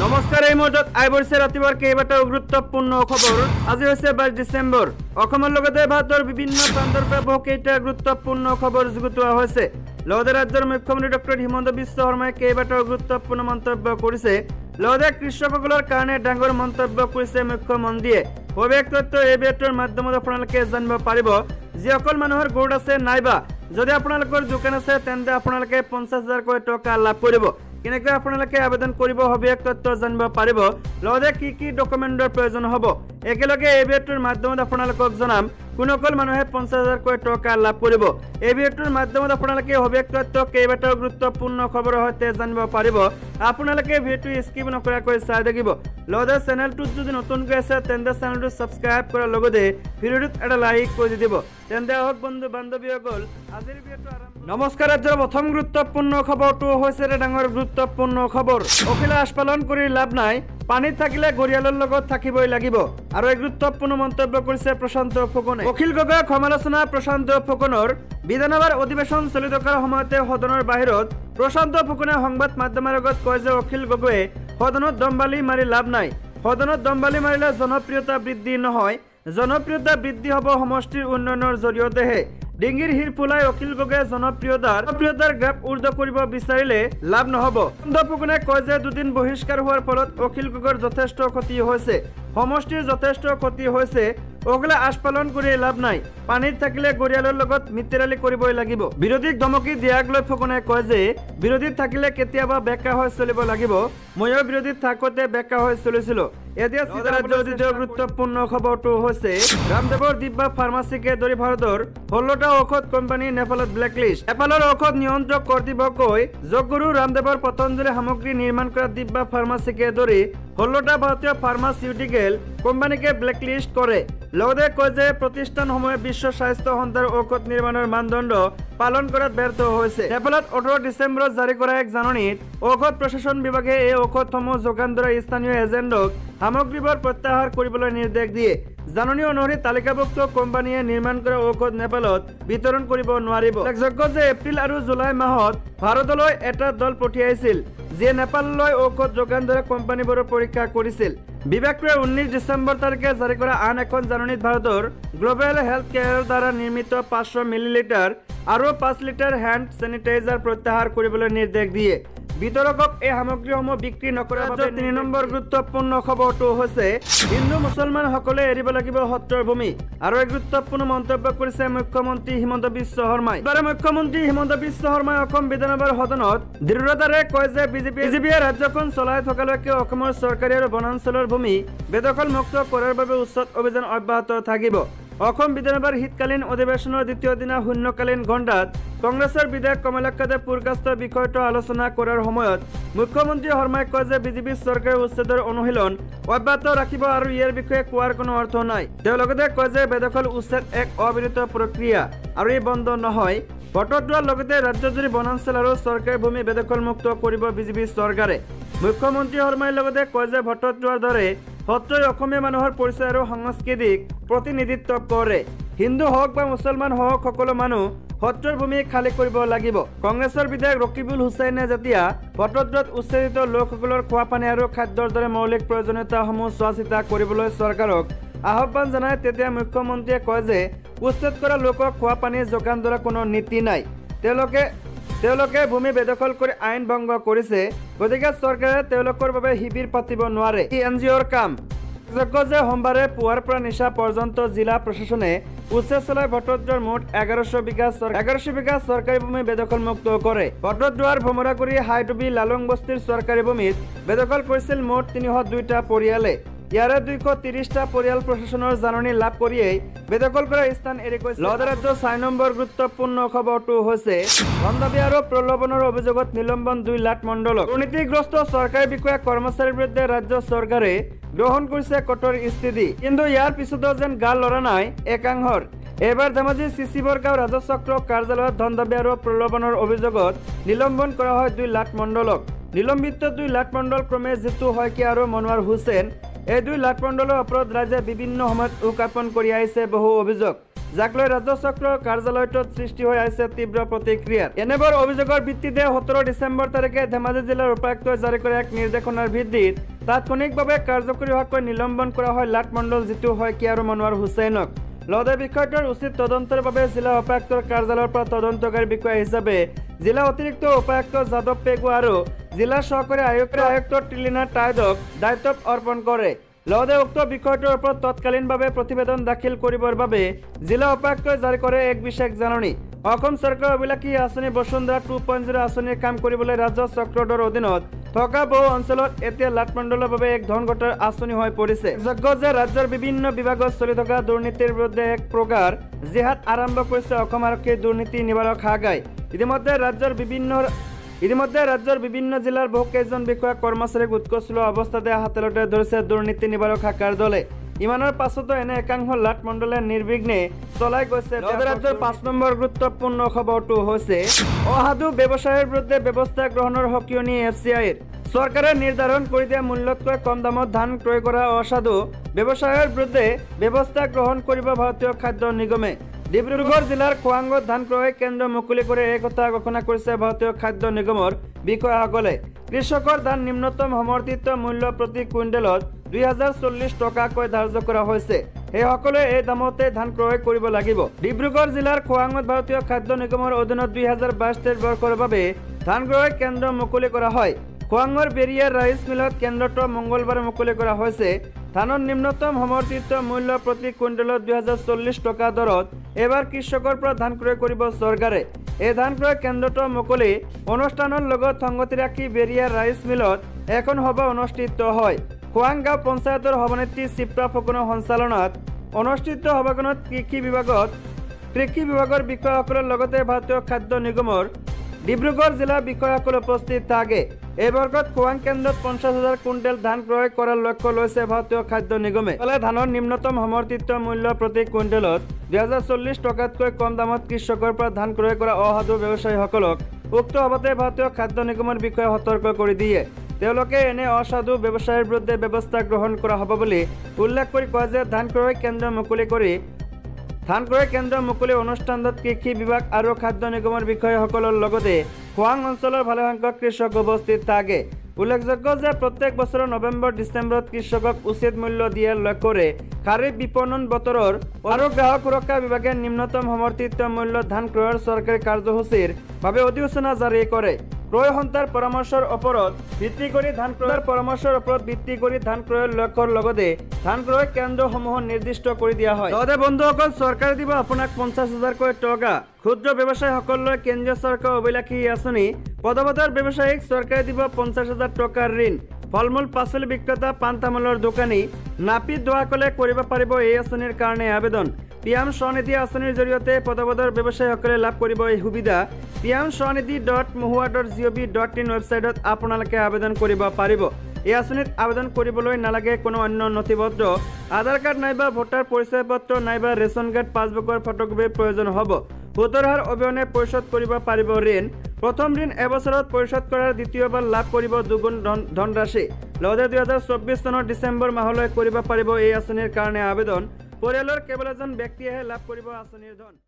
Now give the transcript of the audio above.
নমস্কাৰ এই মুহূৰ্তত আইবৰিছে ৰাতিপুৱাৰ কেইবাটাও গুৰুত্বপূৰ্ণ খবৰ আজি হৈছে বাইছ ডিচেম্বৰ। অসমৰ লগতে ভাৰতৰ বিভিন্ন প্ৰান্তৰ পৰা বহুকেইটা গুৰুত্বপূৰ্ণ খবৰ যুগুতোৱা হৈছে। লগতে ৰাজ্যৰ মুখ্যমন্ত্ৰী ডক্টৰ হিমন্ত বিশ্ব শৰ্মাই কেইবাটাও গুৰুত্বপূৰ্ণ মন্তব্য কৰিছে। লগতে কৃষকসকলৰ কাৰণে ডাঙৰ মন্তব্য কৰিছে মুখ্যমন্ত্ৰীয়ে। সবিশেষ তথ্য এই ভিডিঅ'টোৰ মাধ্যমত আপোনালোকে জানিব পাৰিব যিসকল মানুহৰ গোট আছে নাইবা যদি আপোনালোকৰ দোকান আছে তেন্তে আপোনালোকে পঞ্চাছ হাজাৰকৈ টকা লাভ কৰিব। কেনেকৈ আপোনালোকে আবেদন কৰিব সবিশেষ তথ্য জানিব পাৰিব। লগতে কি কি ডকুমেণ্টৰ প্ৰয়োজন হ'ব একেলগে এই ভিডিঅ'টোৰ মাধ্যমত আপোনালোকক জনাম কোনসকল মানুহে পঞ্চাছ হাজাৰকৈ টকা লাভ কৰিব। এই ভিডিঅ'টোৰ মাধ্যমত আপোনালোকে তথ্য কেইবাটাও গুৰুত্বপূৰ্ণ খবৰৰ সৈতে জানিব পাৰিব। আপোনালোকে ভিডিঅ'টো স্কিপ নকৰাকৈ চাই থাকিব। লগতে চেনেলটোত যদি নতুনকৈ আছে তেন্তে চেনেলটো ছাবস্ক্ৰাইব কৰাৰ লগতে ভিডিঅ'টোত এটা লাইক কৰি দিব। তেন্তে আহক বন্ধু বান্ধৱীসকল আজিৰ ভিডিঅ'টো নমস্কাৰ ৰাজ্যৰ প্ৰথম গুৰুত্বপূৰ্ণ খবৰটো হৈছে এটা ডাঙৰ গুৰুত্বপূৰ্ণ খবৰ। অখিলাস পালন কৰি লাভ নাই। পানীত থাকিলে ঘৰিয়ালৰ লগত থাকিবই লাগিব। আৰু এই গুৰুত্বপূৰ্ণ মন্তব্য কৰিছে প্ৰশান্ত ফুকনে। অখিল গগৈক সমালোচনা প্ৰশান্ত ফুকনৰ বিধানসভাৰ অধিৱেশন চলি থকাৰ সময়তে সদনৰ বাহিৰত প্ৰশান্ত ফুকনে সংবাদ মাধ্যমৰ আগত কয় যে অখিল গগৈয়ে সদনত দমবালি মাৰি লাভ নাই। সদনত দমবালি মাৰিলে জনপ্ৰিয়তা বৃদ্ধি নহয়। জনপ্ৰিয়তা বৃদ্ধি হ'ব সমষ্টিৰ উন্নয়নৰ জৰিয়তেহে। ডিঙিৰ শিৰ ফুলাই অখিল গগৈয়ে জনপ্ৰিয়তাৰ জনপ্ৰিয়তাৰ গ্ৰাফ ঊৰ্ধ কৰিব বিচাৰিলে লাভ নহ'ব। ফুকনে কয় যে দুদিন বহিষ্কাৰ হোৱাৰ ফলত অখিল গগৈৰ যথেষ্ট ক্ষতি হৈছে। সমষ্টিৰ যথেষ্ট ক্ষতি হৈছে। অগলা পালন কৰি লাভ নাই। পানীত থাকিলে গৰিয়ালৰ লগত মিতিৰালি কৰিবই লাগিব। বিৰোধীক ধমকি দিয়াক লৈ ফুকনে কয় যে বিৰোধীত থাকিলে কেতিয়াবা বেকা হৈ চলিব লাগিব। ময়ো বিৰোধীত থাকোঁতে বেকা হৈ চলিছিলো। এতিয়া ৰাজ্যৰ দ্বিতীয় গুৰুত্বপূৰ্ণ খবৰটো হৈছে ৰামদেৱৰ দিব্যা ফাৰ্মাচীকে ধৰি ভাৰতৰ ষোল্লটা ঔষধ কোম্পানী নেপালত ব্লেকলিষ্ট নেপালৰ ঔষধ নিয়ন্ত্ৰক কৰ্তৃপক্ষই যোগগুৰু ৰামদেৱৰ পতঞ্জলি সামগ্ৰী নিৰ্মাণ কৰা দিব্যা ফাৰ্মাচীকে ধৰি ষোল্লটা ভাৰতীয় ফাৰ্মাচিউটিকেল কোম্পানীকে ব্লেকলিষ্ট কৰে। লগতে কয় যে প্ৰতিষ্ঠানসমূহে বিশ্ব স্বাস্থ্য সংস্থাৰ ঔষধ নিৰ্মাণৰ মানদণ্ড পালন কৰাত ব্যৰ্থ হৈছে। নেপালত ওঠৰ ডিচেম্বৰত জাৰি কৰা এক জাননীত ঔষধ প্ৰশাসন বিভাগে এই ঔষধসমূহ যোগান ধৰা স্থানীয় এজেণ্টক সামগ্ৰীবোৰ প্ৰত্যাহাৰ কৰিবলৈ নিৰ্দেশ দিয়ে। জাননী অনুসৰি তালিকাভুক্ত কোম্পানীয়ে নিৰ্মাণ কৰা ঔষধ নেপালত বিতৰণ কৰিব নোৱাৰিব। উল্লেখযোগ্য যে এপ্ৰিল আৰু জুলাই মাহত ভাৰতলৈ এটা দল পঠিয়াইছিল যিয়ে নেপাললৈ ঔষধ যোগান ধৰা কোম্পানীবোৰৰ পৰীক্ষা কৰিছিল। বিভাগটোৱে ঊনৈছ ডিচেম্বৰ তাৰিখে জাৰি কৰা আন এখন জাননীত ভাৰতৰ গ্ল'বেল হেল্থ কেয়াৰৰ দ্বাৰা নিৰ্মিত পাঁচশো মিলি লিটাৰ আৰু পাঁচ লিটাৰ হেণ্ড চেনিটাইজাৰ প্ৰত্যাহাৰ কৰিবলৈ নিৰ্দেশ দিয়ে বিতৰকক এই সামগ্ৰীসমূহ বিক্ৰী নকৰাৰ বাবে তিনি নম্বৰ গুৰুত্বপূৰ্ণ খবৰটো হৈছে হিন্দু মুছলমানসকলে এৰিব লাগিব সত্ৰৰ ভূমি। আৰু এক গুৰুত্বপূৰ্ণ মন্তব্য কৰিছে মুখ্যমন্ত্ৰী হিমন্ত বিশ্ব শৰ্মাই। এইবাৰে মুখ্যমন্ত্ৰী হিমন্ত বিশ্ব শৰ্মাই অসম বিধানসভাৰ সদনত দৃঢ়তাৰে কয় যে বিজেপি বিজেপিয়ে ৰাজ্যখন চলাই থকালৈকে অসমৰ চৰকাৰী আৰু বনাঞ্চলৰ ভূমি বেদখল মুক্ত কৰাৰ বাবে উচ্চত অভিযান অব্যাহত থাকিব। অসম বিধানসভাৰ শীতকালীন অধিৱেশনৰ দ্বিতীয় দিনা শূন্যকালীন ঘণ্টাত কংগ্ৰেছৰ বিধায়ক কমলাক্ষাতে পুৰকাস্ত বিষয়টো আলোচনা কৰাৰ সময়ত মুখ্যমন্ত্ৰী শৰ্মাই কয় যে বিজেপি চৰকাৰে উচ্ছেদৰ অনুশীলন অব্যাহত ৰাখিব আৰু ইয়াৰ বিষয়ে কোৱাৰ কোনো অৰ্থ নাই। তেওঁ লগতে কয় যে বেদখল উচ্ছেদ এক অবিৰত প্ৰক্ৰিয়া আৰু ই বন্ধ নহয়। ভোটত লোৱাৰ লগতে ৰাজ্যজুৰি বনাঞ্চল আৰু চৰকাৰী ভূমি বেদখলমুক্ত কৰিব বিজেপি চৰকাৰে। মুখ্যমন্ত্ৰী শৰ্মাই লগতে কয় যে ভোটত লোৱাৰ দৰে সত্ৰই অসমীয়া মানুহৰ পৰিচয় আৰু সংস্কৃতিক প্ৰতিনিধিত্ব কৰে। হিন্দু হওক বা মুছলমান হওক সকলো মানুহ সত্ৰৰ ভূমি খালী কৰিব লাগিব। কংগ্ৰেছৰ বিধায়ক ৰকিবুল হুছেইনে যেতিয়া ভোটত উচ্ছেদিত লোকসকলৰ খোৱা পানী আৰু খাদ্যৰ দৰে মৌলিক প্ৰয়োজনীয়তাসমূহ চোৱা চিতা কৰিবলৈ চৰকাৰক আহ্বান জনায় তেতিয়া মুখ্যমন্ত্ৰীয়ে কয় যে উচ্ছেদ কৰা লোকক খোৱা পানী যোগান ধৰা কোনো নীতি নাই। তেওঁলোকে তেওঁলোকে ভূমি বেদখল কৰি আইন ভংগ কৰিছে গতিকে চৰকাৰে তেওঁলোকৰ বাবে শিবিৰ পাতিব নোৱাৰে। এন জি অ'ৰ কাম। যোগ্য যে সোমবাৰে পুৱাৰ পৰা নিশা পৰ্যন্ত জিলা প্ৰশাসনে উচ্ছেদ চলাই ভটদ্ৰৰ মুঠ এঘাৰশ বিঘা এঘাৰশ বিঘা চৰকাৰী ভূমি বেদখলমুক্ত কৰে। ভটদ্ৰোৱাৰ ভ্ৰমৰাগুৰি হাইডুবি লালং বস্তিৰ চৰকাৰী ভূমিত বেদখল কৰিছিল মুঠ তিনিশ দুইটা পৰিয়ালে। ইয়াৰে দুইশ ত্ৰিশটা পৰিয়াল প্ৰশাসনৰ জাননী লাভ কৰিয়েই বেদখল কৰা স্থান এৰি গৈছে। লগতে চাৰি নম্বৰ গুৰুত্বপূৰ্ণ খবৰটো হৈছে ধন দাবী আৰু প্ৰলোভনৰ অভিযোগত নিলম্বন দুই লাখ মণ্ডলক। দুৰ্নীতিগ্ৰস্ত চৰকাৰী বিষয়া কৰ্মচাৰীৰ বিৰুদ্ধে ৰাজ্য চৰকাৰে গ্ৰহণ কৰিছে কঠোৰ স্থিতি। কিন্তু ইয়াৰ পিছতো যেন গা লৰা নাই একাংশৰ। এইবাৰ ধেমাজি চি চি বৰগাঁও ৰাজচক্ৰ কাৰ্যালয়ত ধন দাবী আৰু প্ৰলোভনৰ অভিযোগত নিলম্বন কৰা হয় দুই লাখ মণ্ডলক। নিলম্বিত দুই লাখ মণ্ডল ক্ৰমে জিতু শইকীয়া আৰু মনোৱাৰ হুছেইন এই দুই লাখ মণ্ডলৰ ওপৰত ৰাইজে বিভিন্ন সময়ত উত্থাপন কৰি আহিছে বহু অভিযোগ। যাক লৈ ৰাজ্য চক্ৰ কাৰ্যালয়টোত সৃষ্টি হৈ আহিছে তীব্ৰ প্ৰতিক্ৰিয়াৰ এনেবোৰ অভিযোগৰ ভিত্তিতে সোতৰ ডিচেম্বৰ তাৰিখে ধেমাজি জিলাৰ উপায়ুক্তই জাৰি কৰা এক নিৰ্দেশনাৰ ভিত্তিত তাৎক্ষণিকভাৱে কাৰ্যকৰী হোৱাকৈ নিলম্বন কৰা হয় লাটমণ্ডল জিতু শইকীয়া আৰু মনোৱাৰ হুছেইনক লগতে বিষয়টোৰ উচিত তদন্তৰ বাবে জিলা উপায়ুক্তৰ কাৰ্যালয়ৰ পৰা তদন্তকাৰী বিষয়া হিচাপে জিলা অতিৰিক্ত উপায়ুক্ত যাদৱ পেগুৱা আৰু জিলা সহকাৰী আয়ুক্ত আয়ুক্ত টিলিনা টাইডক দায়িত্ব অৰ্পণ কৰে। লগতে উক্ত বিষয়টোৰ ওপৰত তৎকালীনভাৱে প্ৰতিবেদন দাখিল বাবে জিলা উপায়ুক্তই জাৰি কৰে এক বিশেষ জাননী। চৰকাৰৰ অভিলাষী আঁচনি বসুন্ধৰা টু পইণ্ট জিৰ' আঁচনিৰ কাম কৰিবলৈ ৰাজ্য চক্ৰটোৰ অধীনত থকা বহু অঞ্চলত এতিয়া লাটমণ্ডলৰ বাবে এক ধন ঘটাৰ আঁচনি হৈ পৰিছে। যোগ্য যে ৰাজ্যৰ বিভিন্ন বিভাগত চলি থকা দুৰ্নীতিৰ বিৰুদ্ধে এক প্ৰকাৰ জিহাদ আৰম্ভ কৰিছে অসম আৰক্ষীৰ দুৰ্নীতি নিবাৰক শাখাই ইতিমধ্যে ৰাজ্যৰ বিভিন্ন ইতিমধ্যে ৰাজ্যৰ বিভিন্ন জিলাৰ বহুকেইজন বিষয়া কৰ্মচাৰীক উৎকোচ লোৱা অৱস্থাতে হাতলতে ধৰিছে দুৰ্নীতি নিবাৰক শাখাৰ দলে। ইমানৰ পাছতো এনে একাংশ লাটমণ্ডলে নিৰ্বিঘ্নে চলাই গৈছে ৰাজ্যৰ পাঁচ নম্বৰ গুৰুত্বপূৰ্ণ খবৰটো হৈছে অসাধু ব্যৱসায়ৰ বিৰুদ্ধে ব্যৱস্থা গ্ৰহণৰ সকিয়নি এফ চি আইৰ। চৰকাৰে নিৰ্ধাৰণ কৰি দিয়া মূল্যতকৈ কম দামত ধান ক্ৰয় কৰা অসাধু ব্যৱসায়ৰ বিৰুদ্ধে ব্যৱস্থা গ্ৰহণ কৰিব ভাৰতীয় খাদ্য নিগমে। ডিব্ৰুগড় জিলাৰ খোৱাংগত ধান ক্ৰয় কেন্দ্ৰ মুকলি কৰি এই কথা ঘোষণা কৰিছে ভাৰতীয় খাদ্য নিগমৰ বিষয়াসকলে। কৃষকৰ ধান নিম্নতম সমৰ্থিত মূল্য প্ৰতি কুইণ্টেলত দুই হাজাৰ চল্লিছ টকাকৈ ধাৰ্য কৰা হৈছে। সেইসকলে এই দামতে ধান ক্ৰয় কৰিব লাগিব। ডিব্ৰুগড় জিলাৰ খোৱাঙত ভাৰতীয় খাদ্য নিগমৰ অধীনত দুই হাজাৰ বাইছ তেইছ বৰ্ষৰ বাবে ধান ক্ৰয় কেন্দ্ৰ মুকলি কৰা হয়। খোৱাঙৰ বেৰিয়া ৰাইচ মিলত কেন্দ্ৰটো মঙলবাৰে মুকলি কৰা হৈছে। ধানৰ নিম্নতম সমৰ্থিত মূল্য প্ৰতি কুইণ্টেলত দুই হাজাৰ চল্লিছ টকা দৰত এইবাৰ কৃষকৰ পৰা ধান ক্ৰয় কৰিব চৰকাৰে। এই ধান ক্ৰয় কেন্দ্ৰটো মুকলি অনুষ্ঠানৰ লগত সংগতি ৰাখি বেৰিয়া ৰাইচ মিলত এখন সভা অনুষ্ঠিত হয়। খোৱাং গাঁও পঞ্চায়তৰ সভানেত্ৰী চিপ্ৰা ফুকনৰ সঞ্চালনাত অনুষ্ঠিত সভাখনত কৃষি বিভাগত কৃষি বিভাগৰ বিষয়াসকলৰ লগতে ভাৰতীয় খাদ্য নিগমৰ ডিব্ৰুগড় জিলা বিষয়াসকল উপস্থিত থাকে। এই বৰ্গত খোৱাং কেন্দ্ৰত পঞ্চাছ হাজাৰ কুইণ্টেল ধান ক্ৰয় কৰাৰ লক্ষ্য লৈছে ভাৰতীয় খাদ্য নিগমে। ইফালে ধানৰ নিম্নতম সমৰ্থিত মূল্য প্ৰতি কুইণ্টেলত দুহেজাৰ চল্লিছ টকাতকৈ কম দামত কৃষকৰ পৰা ধান ক্ৰয় কৰা অসাধু ব্যৱসায়ীসকলক উক্ত সভাতে ভাৰতীয় খাদ্য নিগমৰ বিষয়ে সতৰ্ক কৰি দিয়ে। তেওঁলোকে এনে অসাধু ব্যৱসায়ৰ বিৰুদ্ধে ব্যৱস্থা গ্ৰহণ কৰা হ'ব বুলি উল্লেখ কৰি কয় যে ধান ক্ৰয় কেন্দ্ৰ মুকলি কৰি ধান ক্ৰয় কেন্দ্ৰ মুকলি অনুষ্ঠানত কৃষি বিভাগ আৰু খাদ্য নিগমৰ বিষয়াসকলৰ লগতে খোৱাং অঞ্চলৰ ভালেসংখ্যক কৃষক উপস্থিত থাকে। উল্লেখযোগ্য যে প্ৰত্যেক বছৰৰ নৱেম্বৰ, ডিচেম্বৰত কৃষকক উচিত মূল্য দিয়াৰ লক্ষ্যৰে খাৰিফ বিপণন বতৰৰ আৰু গ্ৰাহক সুৰক্ষা বিভাগে নিম্নতম সমৰ্থিত মূল্য ধান ক্ৰয়ৰ চৰকাৰী কাৰ্যসূচীৰ বাবে অধিসূচনা জাৰি কৰে। ক্ৰয় সন্থাৰ পৰামৰ্শৰ ওপৰত ভিত্তি কৰি ধান ক্ৰয়ৰ পৰামৰ্শৰ ওপৰত ভিত্তি কৰি ধান ক্ৰয়ৰ লক্ষ্যৰ লগতে ধান ক্ৰয় কেন্দ্ৰসমূহ নিৰ্দিষ্ট কৰি দিয়া হয়। লগতে বন্ধুসকল চৰকাৰে দিব আপোনাক পঞ্চাছ হাজাৰকৈ টকা ক্ষুদ্ৰ ব্যৱসায়ীসকললৈ কেন্দ্ৰীয় চৰকাৰৰ অভিলাষী আঁচনি পদবতৰ ব্যৱসায়ীক চৰকাৰে দিব পঞ্চাছ হাজাৰ টকাৰ ঋণ ফল মূল পাচলি বিক্ৰেতা পাণ তামোলৰ দোকানী নাপিত দোৱাসকলে কৰিব পাৰিব এই আঁচনিৰ কাৰণে আবেদন। পি এম স্বনিধি আঁচনিৰ জৰিয়তে পদবতৰ ব্যৱসায়ীসকলে লাভ কৰিব এই সুবিধা। P M Svanidhi dot mohua dot G O' V dot in ৱেবছাইটত আপোনালোকে আবেদন কৰিব পাৰিব। এই আঁচনিত আবেদন কৰিবলৈ নালাগে কোনো অন্য নথিপত্ৰ আধাৰ কাৰ্ড নাইবা ভোটাৰ পৰিচয় পত্ৰ নাইবা ৰেচন কাৰ্ড পাছবুকৰ ফটোকপিৰ প্ৰয়োজন হ'ব। সুতৰ হাৰ অবিহনে পৰিশোধ কৰিব পাৰিব ঋণ। প্ৰথম ঋণ এবছৰত পৰিশোধ কৰাৰ দ্বিতীয়বাৰ লাভ কৰিব দুগুণ ধন ধনৰাশি। লগতে দুহেজাৰ চৌব্বিছ চনৰ ডিচেম্বৰ মাহলৈ কৰিব পাৰিব এই আঁচনিৰ কাৰণে আবেদন। পৰিয়ালৰ কেৱল এজন ব্যক্তিয়েহে লাভ কৰিব আঁচনিৰ ধন।